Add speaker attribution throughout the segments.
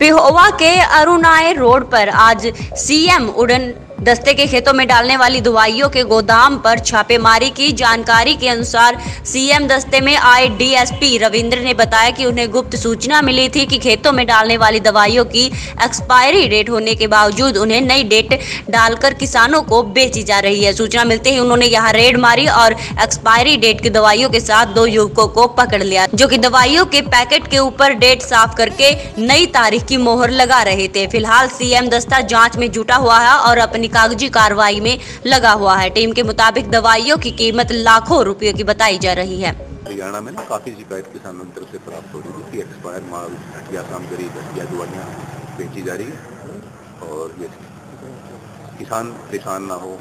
Speaker 1: पिहोवा के अरुणाय रोड पर आज सीएम उड़न दस्ते के खेतों में डालने वाली दवाइयों के गोदाम पर छापेमारी की जानकारी के अनुसार सीएम दस्ते में आए डीएसपी रविंद्र ने बताया कि उन्हें गुप्त सूचना मिली थी कि खेतों में डालने वाली दवाइयों की एक्सपायरी डेट होने के बावजूद उन्हें नई डेट डालकर किसानों को बेची जा रही है। सूचना मिलते ही उन्होंने यहाँ रेड मारी और एक्सपायरी डेट की दवाइयों के साथ दो युवकों को पकड़ लिया, जो की दवाइयों के पैकेट के ऊपर डेट साफ़ करके नई तारीख की मोहर लगा रहे थे। फ़िलहाल सीएम दस्ता जाँच में जुटा हुआ है और अपनी कागज़ी कार्रवाई में लगा हुआ है। टीम के मुताबिक दवाइयों की कीमत लाखों रुपयों की बताई जा रही है।
Speaker 2: हरियाणा में ना काफ़ी शिकायत किसानों की तरफ़ से प्राप्त हो रही थी कि एक्सपायर माल घटिया सामग्री घटिया दवाइयाँ बेची जा रही है और ये किसान परेशान ना हो।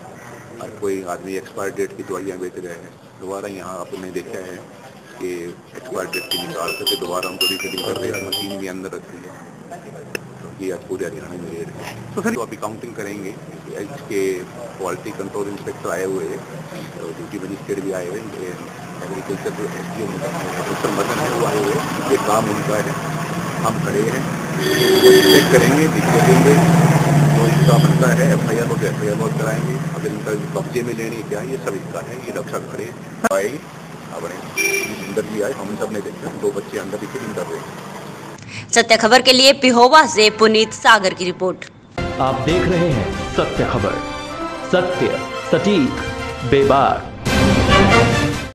Speaker 2: हर कोई आदमी एक्सपायर डेट की दवाइयाँ बेच रहे हैं। दोबारा यहाँ आपने देखा है कि एक्सपायर डेट की निकाल करके दोबारा उनको रिफिलिंग कर रहे हैं। मशीन भी अंदर रखी है। तो ये आज पूरे हरियाणा में रेट है। तो फिर अभी काउंटिंग करेंगे इसके क्वालिटी कंट्रोल इंस्पेक्टर आए हुए हैं तो ड्यूटी मजिस्ट्रेट भी आए हुए हैं एग्रीकल्चर जो एस डी प्रोफेसर मदन है, वो आए हुए ये काम उनका है, हम खड़े हैं चेक करेंगे दिक्कत देंगे, जो इसका बनता है एफ़ आई आर तो एफ़ आई आर कराएँगे अगर इनका कब्जे में लेनी क्या ये सब इसका है, ये रक्षा खड़े आए अपने अंदर भी आए, हम सबने देखा, दो बच्चे अंदर भी रिकॉर्डिंग कर रहे हैं
Speaker 1: सत्य खबर के लिए पिहोवा से पुनीत सागर की रिपोर्ट।
Speaker 3: आप देख रहे हैं सत्य खबर। सत्य, सटीक, बेबाक।